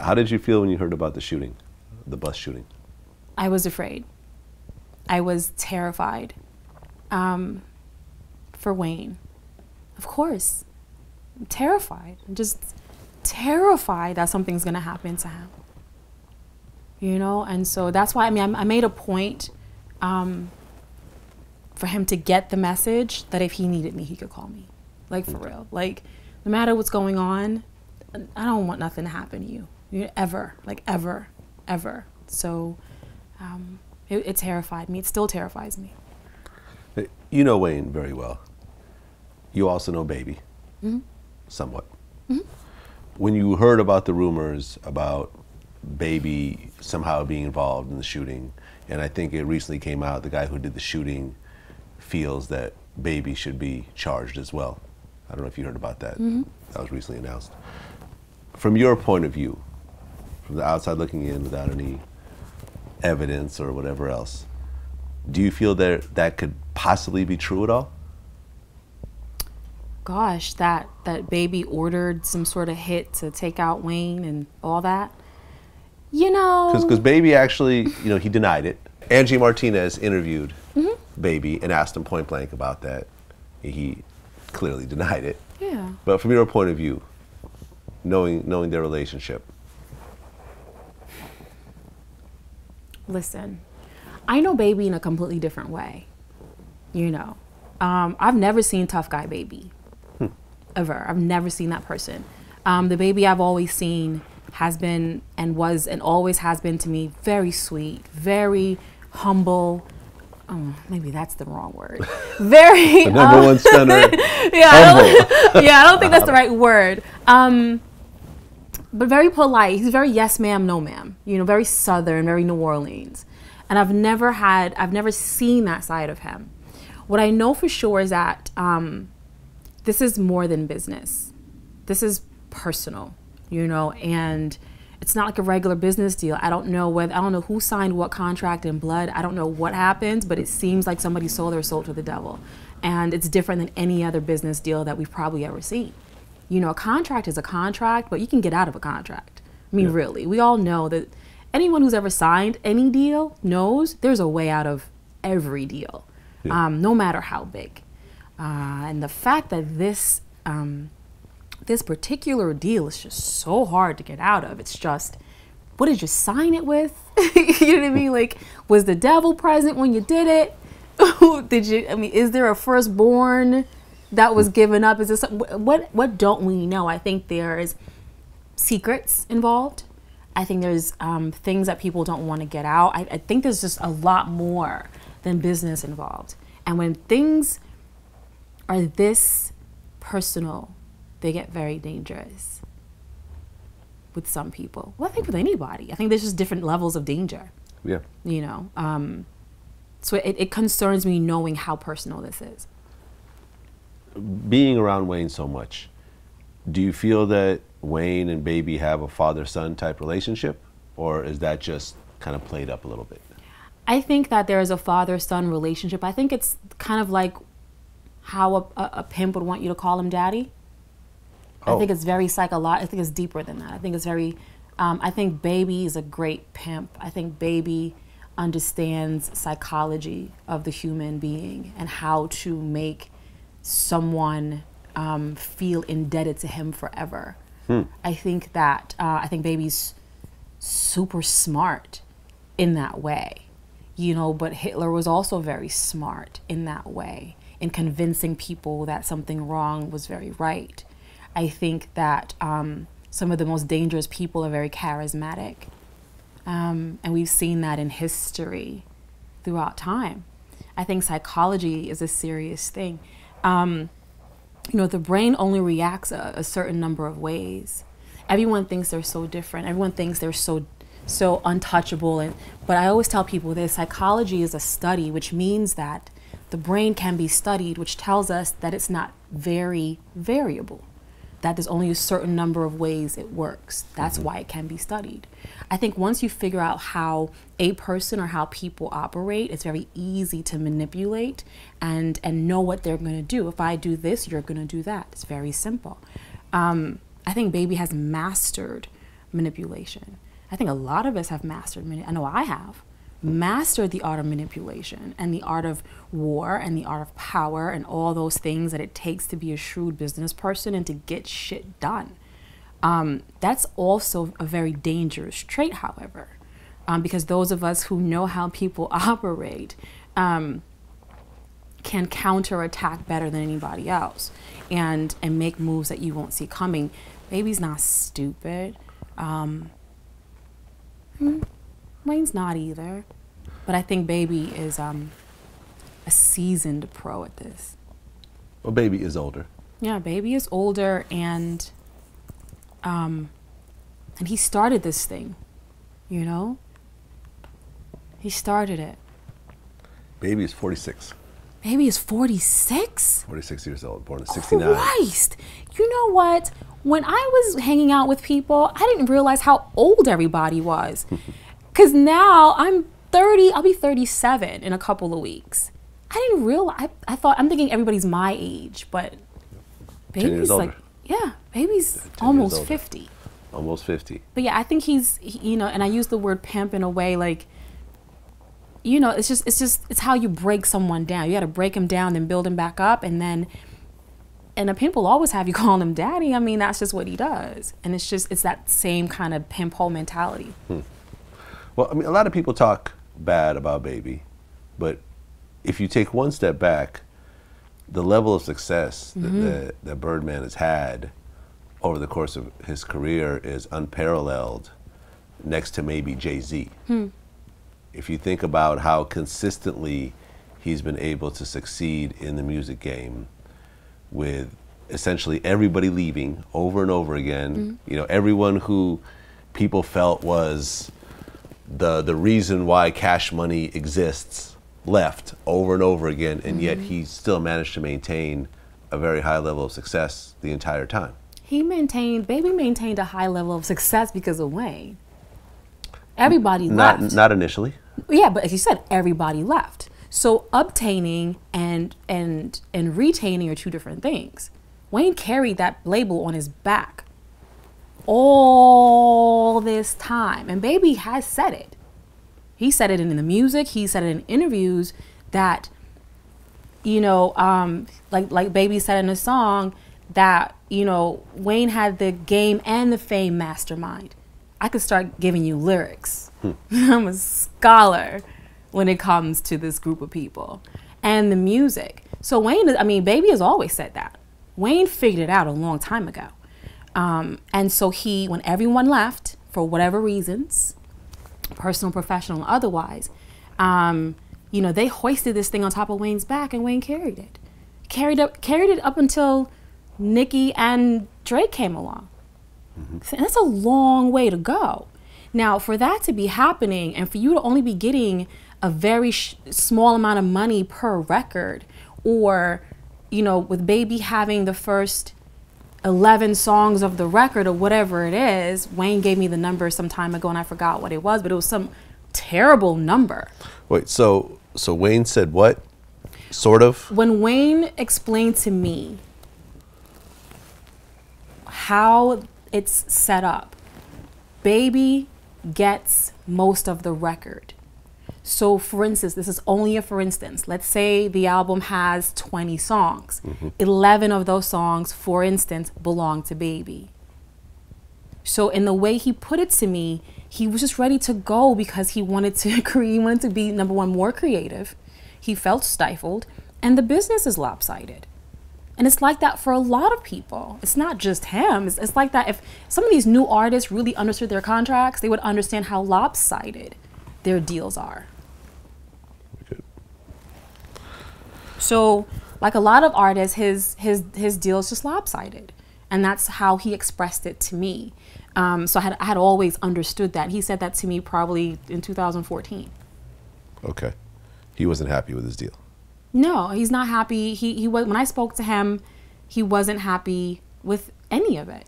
How did you feel when you heard about the shooting, the bus shooting? I was afraid. I was terrified um, for Wayne. Of course. I'm terrified. I'm just terrified that something's going to happen to him. You know? And so that's why, I mean, I, I made a point um, for him to get the message that if he needed me, he could call me. Like, for real. Like, no matter what's going on, I don't want nothing to happen to you. You ever. Like, ever. Ever. So, um, it, it terrified me. It still terrifies me. You know Wayne very well. You also know Baby, mm-hmm. somewhat. Mm-hmm. When you heard about the rumors about Baby somehow being involved in the shooting, and I think it recently came out the guy who did the shooting feels that Baby should be charged as well. I don't know if you heard about that. Mm-hmm. That was recently announced. From your point of view, from the outside looking in without any evidence or whatever else. Do you feel that that could possibly be true at all? Gosh, that that baby ordered some sort of hit to take out Wayne and all that. You know, because baby actually, you know, he denied it. Angie Martinez interviewed mm-hmm. baby and asked him point blank about that. He clearly denied it. Yeah. But from your point of view, knowing knowing their relationship, listen, I know baby in a completely different way. You know, um, I've never seen tough guy baby, hmm. ever. I've never seen that person. Um, the baby I've always seen has been and was and always has been to me very sweet, very humble. Oh, maybe that's the wrong word. Very the number um, one center. yeah, I don't, yeah, I don't think that's the right word. Um, but very polite. He's very yes ma'am, no ma'am. You know, very southern, very New Orleans. And I've never had, I've never seen that side of him. What I know for sure is that um, this is more than business. This is personal, you know, and it's not like a regular business deal. I don't know whether I don't know who signed what contract in blood. I don't know what happened, but it seems like somebody sold their soul to the devil. And it's different than any other business deal that we've probably ever seen you know, a contract is a contract, but you can get out of a contract. I mean, yeah. really, we all know that anyone who's ever signed any deal knows there's a way out of every deal, yeah. um, no matter how big. Uh, and the fact that this um, this particular deal is just so hard to get out of, it's just, what did you sign it with? you know what I mean? Like, was the devil present when you did it? did you? I mean, is there a firstborn? That was given up? Is this what what don't we know? I think there's secrets involved. I think there's um, things that people don't want to get out. I, I think there's just a lot more than business involved. And when things are this personal, they get very dangerous with some people. Well, I think with anybody. I think there's just different levels of danger. Yeah. You know, um, so it, it concerns me knowing how personal this is being around Wayne so much, do you feel that Wayne and Baby have a father son type relationship, or is that just kind of played up a little bit? I think that there is a father son relationship. I think it's kind of like how a, a, a pimp would want you to call him daddy. Oh. I think it's very psychological. I think it's deeper than that. I think it's very. Um, I think Baby is a great pimp. I think Baby understands psychology of the human being and how to make someone um, feel indebted to him forever. Hmm. I think that uh, I think baby's super smart in that way, you know. But Hitler was also very smart in that way in convincing people that something wrong was very right. I think that um, some of the most dangerous people are very charismatic, um, and we've seen that in history throughout time. I think psychology is a serious thing um, you know, the brain only reacts a, a, certain number of ways. Everyone thinks they're so different. Everyone thinks they're so so untouchable. And but I always tell people that psychology is a study, which means that the brain can be studied, which tells us that it's not very variable that there's only a certain number of ways it works. That's mm-hmm. why it can be studied. I think once you figure out how a person or how people operate, it's very easy to manipulate and and know what they're going to do. If I do this, you're going to do that. It's very simple. Um, I think Baby has mastered manipulation. I think a lot of us have mastered. I know I have mastered the art of manipulation and the art of war and the art of power and all those things that it takes to be a shrewd business person and to get shit done. Um, that's also a very dangerous trait, however, um, because those of us who know how people operate um, can counterattack better than anybody else and and make moves that you won't see coming. Baby's not stupid. Um, hmm, Wayne's not either, but I think Baby is um, a seasoned pro at this. Well, baby is older. Yeah, Baby is older and um, and he started this thing, you know. He started it. Baby is 46. Baby is forty six. 46 years old, born in 69. Christ. You know what? When I was hanging out with people, I didn't realize how old everybody was. Because now I'm 30, I'll be 37 in a couple of weeks. I didn't realize, I, I thought, I'm thinking everybody's my age, but baby's like, older. yeah, baby's almost 50. Almost 50. But yeah, I think he's, he- you know, and I use the word pimp in a way like, you know, it's just, it's just, it's how you break someone down. You got to break him down, then build him back up, and then, and a pimp will always have you call him daddy. I mean, that's just what he does, and it's just, it's that same kind of pimp hole mentality. Hmm. Well, I mean, a lot of people talk bad about Baby, but if you take one step back, the level of success that, mm-hmm. that, that Birdman has had over the course of his career is unparalleled next to maybe Jay Z. Hmm. If you think about how consistently he's been able to succeed in the music game with essentially everybody leaving over and over again, mm-hmm. you know, everyone who people felt was the the reason why cash money exists left over and over again and yet mm-hmm. he still managed to maintain a very high level of success the entire time He maintained, baby maintained a high level of success because of Wayne. Everybody not left. not initially Yeah, but as you said, everybody left. So obtaining and and and retaining are two different things. Wayne carried that label on his back all this time, and Baby has said it. He said it in the music. He said it in interviews that, you know, um, like like Baby said in a song that you know Wayne had the game and the fame mastermind. I could start giving you lyrics. I'm a scholar when it comes to this group of people and the music. So Wayne, I mean, Baby has always said that. Wayne figured it out a long time ago. Um, and so he, when everyone left for whatever reasons, personal, professional, otherwise, um, you know, they hoisted this thing on top of Wayne's back, and Wayne carried it, carried up, carried it up until Nicki and Drake came along. So That's a long way to go. Now, for that to be happening, and for you to only be getting a very sh- small amount of money per record, or you know, with Baby having the first 11 songs of the record or whatever it is. Wayne gave me the number some time ago and I forgot what it was, but it was some terrible number. wait so so wayne said what sort of When Wayne explained to me how it's set up, Baby gets most of the record. So, for instance, this is only a for instance. Let's say the album has 20 songs. Mm-hmm. 11 of those songs, for instance, belong to Baby. So, in the way he put it to me, he was just ready to go because he wanted to create, he wanted to be number one, more creative. He felt stifled, and the business is lopsided. And it's like that for a lot of people. It's not just him. It's, it's like that if some of these new artists really understood their contracts, they would understand how lopsided their deals are. Good. So, like a lot of artists, his his his deal is just lopsided, and that's how he expressed it to me. Um, so I had I had always understood that. He said that to me probably in 2014. okay he wasn't happy with his deal No, he's not happy. He he was when I spoke to him, he wasn't happy with any of it.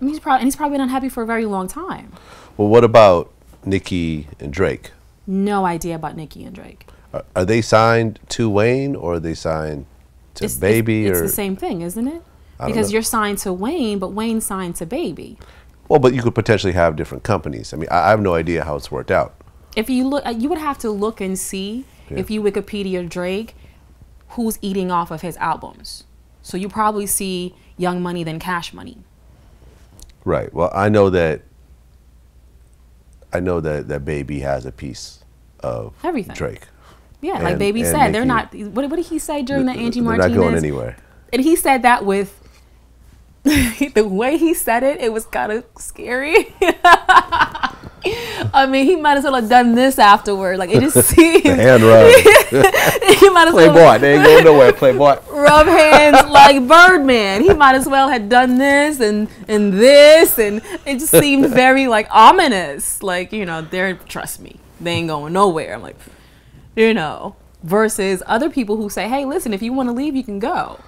I mean, he's probably and he's probably been unhappy for a very long time. well what about nicki and drake No idea about Nicki and Drake. Are, they signed to wayne or are they signed to It's, baby it's, it's the same thing, isn't it? Because you're signed to Wayne, but Wayne's signed to Baby. Well, but you could potentially have different companies. I mean, I, I have no idea how it's worked out. If you look, uh, you would have to look and see Yeah. if you Wikipedia Drake, who's eating off of his albums. So you probably see Young Money than Cash Money. Right. Well, I know that. I know that that baby has a piece of Everything. Drake. Yeah, like Baby and said, they're not. What, what did he say during the Angie They're Martinez? not going anywhere. And he said that with the way he said it, it was kind of scary. I mean, he might as well have done this afterward. Like it just seemed Hand rub. he might as well Playboy. They ain't going nowhere. Playboy. rub hands like Birdman. He might as well had done this and and this, and it just seemed very like ominous. Like you know, they're trust me, they ain't going nowhere. I'm like, you know, versus other people who say, hey, listen, if you want to leave, you can go.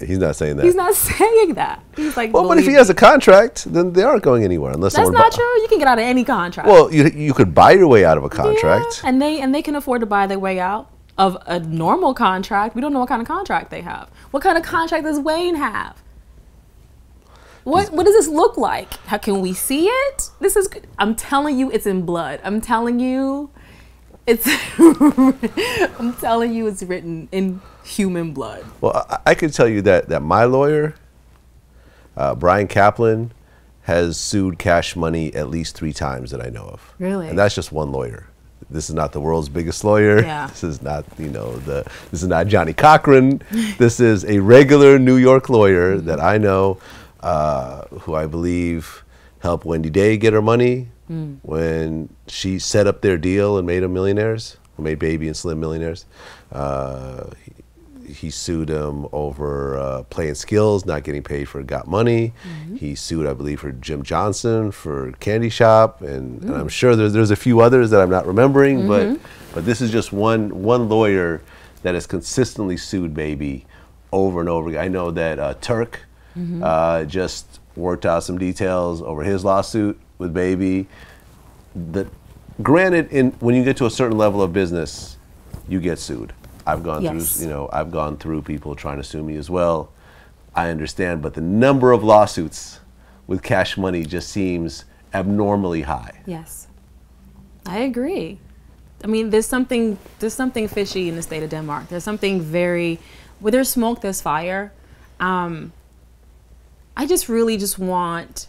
He's not saying that. He's not saying that. He's like, well, but if he has a contract, then they aren't going anywhere unless That's not true. You can get out of any contract. Well, you you could buy your way out of a Yeah, contract. and they and they can afford to buy their way out of a normal contract. We don't know what kind of contract they have. What kind of contract does Wayne have? What what does this look like? How can we see it? This is I'm telling you it's in blood. I'm telling you it's I'm telling you it's written in human blood. Well, I, I could tell you that that my lawyer, uh, Brian Caplan, has sued Cash Money at least three times that I know of. Really? And that's just one lawyer. This is not the world's biggest lawyer. Yeah. This is not you know the this is not Johnnie Cochran. this is a regular New York lawyer that I know, uh, who I believe helped Wendy Day get her money when she set up their deal and made them millionaires, made Baby and Slim millionaires. Uh, he, he sued him over uh, Play-N-Skillz, not getting paid for got money. He sued, I believe, for Jim Jonsin for Candy Shop, and, and I'm sure there's there's a few others that I'm not remembering, but but this is just one one lawyer that has consistently sued Baby over and over again. I know that uh, Turk uh, just worked out some details over his lawsuit with Baby. That granted, in when you get to a certain level of business, you get sued. I've gone Yes. through, you know, I've gone through people trying to sue me as well. I understand, but the number of lawsuits with cash money just seems abnormally high. Yes. I agree. I mean, there's something there's something fishy in the state of Denmark. There's something very where there's smoke, there's fire. Um, I just really just want,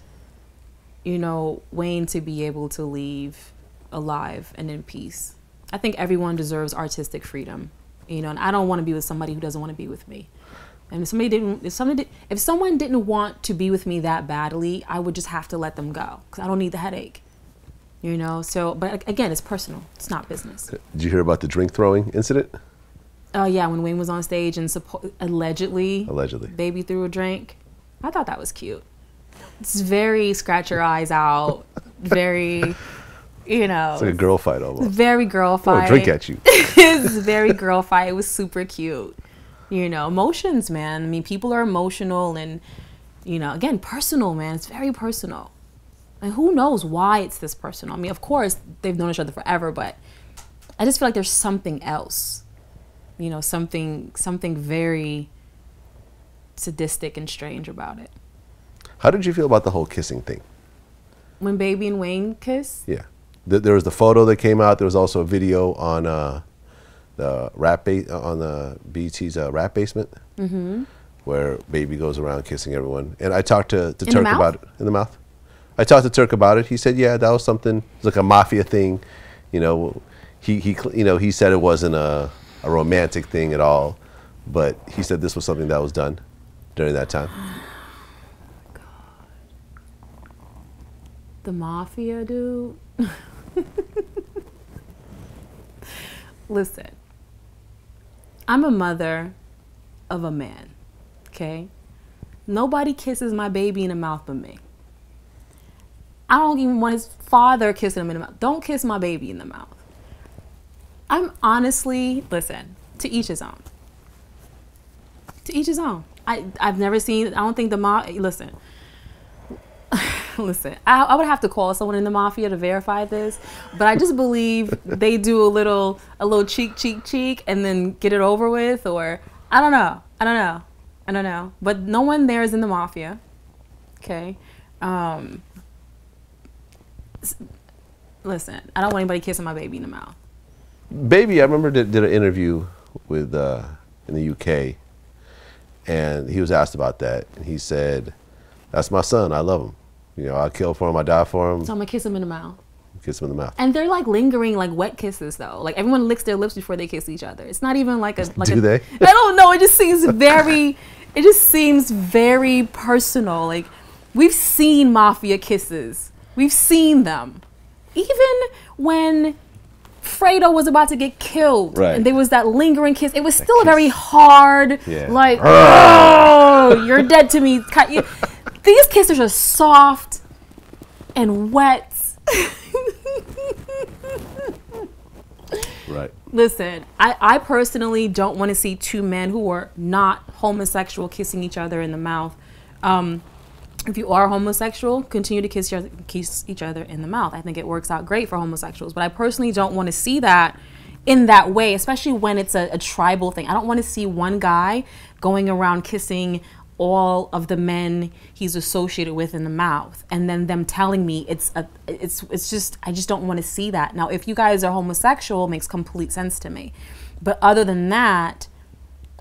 you know, Wayne to be able to leave alive and in peace. I think everyone deserves artistic freedom, you know, and I don't want to be with somebody who doesn't want to be with me. And if somebody didn't, if somebody, did, if someone didn't want to be with me that badly, I would just have to let them go because I don't need the headache, you know. So, but again, it's personal. It's not business. Uh, did you hear about the drink throwing incident? Oh yeah, when Wayne was on stage and suppo- allegedly, Allegedly. baby threw a drink. I thought that was cute. It's very scratch your eyes out, very, you know, It's like a girl fight almost. very girl fight. a drink at you. it's very girl fight. It was super cute. You know, emotions, man. I mean, people are emotional and, you know, again, personal, man. It's very personal. And who knows why it's this personal? I mean, of course, they've known each other forever, but I just feel like there's something else. You know, something something very sadistic and strange about it. How did you feel about the whole kissing thing? When Baby and Wayne kiss, Yeah. Th- There was the photo that came out. There was also a video on uh, the rap ba- uh, on the BT's uh, rap basement, mm-hmm. where Baby goes around kissing everyone. And I talked to, to Turk about it in the mouth. I talked to Turk about it. He said, "Yeah, that was something. It's like a mafia thing. You know, he he you know he said it wasn't a a romantic thing at all, but he said this was something that was done during that time. the mafia dude. Listen, I'm a mother of a man, okay? Nobody kisses my baby in the mouth but me. I don't even want his father kissing him in the mouth. Don't kiss my baby in the mouth. I'm honestly, listen, to each his own. To each his own. I, I've never seen, I don't think the mom, listen, listen, I, I would have to call someone in the mafia to verify this, but I just believe they do a little, a little cheek, cheek, cheek, and then get it over with, or I don't know, I don't know, I don't know. But no one there is in the mafia, okay? Um, listen, I don't want anybody kissing my baby in the mouth. Baby, I remember did, did an interview with uh, in the UK, and he was asked about that, and he said, "That's my son. I love him. You know, I kill for him. I die for him. So I'm gonna kiss him in the mouth." Kiss him in the mouth. And they're like lingering, like wet kisses, though. Like everyone licks their lips before they kiss each other. It's not even like a like Do a, they? I don't know. It just seems very. it just seems very personal. Like we've seen mafia kisses. We've seen them. Even when Fredo was about to get killed, Right. and there was that lingering kiss. It was still a kiss. very hard, Yeah. like, oh, you're dead to me. These kisses are soft and wet. Right. Listen, I, I personally don't want to see two men who are not homosexual kissing each other in the mouth. Um, if you are homosexual, continue to kiss, your, kiss each other in the mouth. I think it works out great for homosexuals. But I personally don't want to see that in that way, especially when it's a, a tribal thing. I don't want to see one guy going around kissing all of the men he's associated with in the mouth and then them telling me it's a it's it's just I just don't want to see that. Now, if you guys are homosexual, makes complete sense to me. But other than that,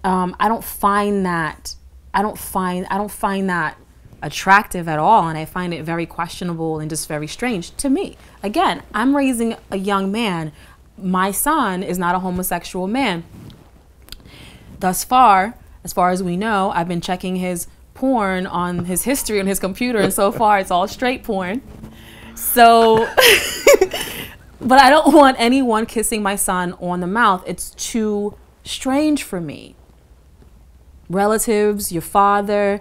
um, I don't find that I don't find I don't find that attractive at all and I find it very questionable and just very strange to me. Again, I'm raising a young man. My son is not a homosexual man. Thus far, as far as we know, I've been checking his porn on his history on his computer and so far it's all straight porn. So but I don't want anyone kissing my son on the mouth. It's too strange for me relatives, your father.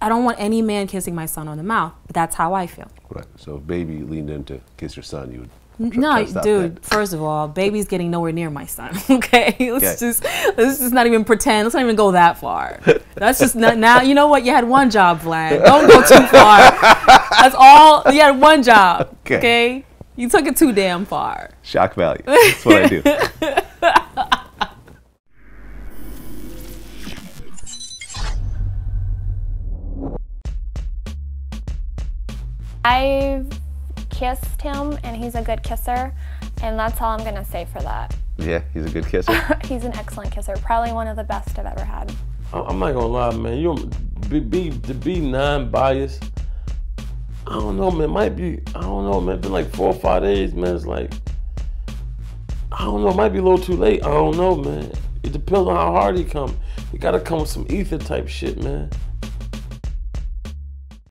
I don't want any man kissing my son on the mouth. But that's how I feel. Right. So if baby leaned in to kiss your son, you would. Tr- No, try to stop dude. that. First of all, baby's getting nowhere near my son. Okay, let's Okay. just let's just not even pretend. Let's not even go that far. That's just not now. You know what? You had one job, Vlad. Don't go too far. That's all. You had one job. Okay. Okay. You took it too damn far. Shock value. That's what I do. I've kissed him and he's a good kisser, and that's all I'm gonna say for that. yeah, he's a good kisser. He's an excellent kisser, probably one of the best I've ever had. I- I'm not gonna lie, man. You don't- be, be to be non-biased. I don't know, man. Might be. I don't know, man. Been like four or five days, man. It's like I don't know. Might be a little too late. I don't know, man. It depends on how hard he come. He gotta come with some ether type shit, man.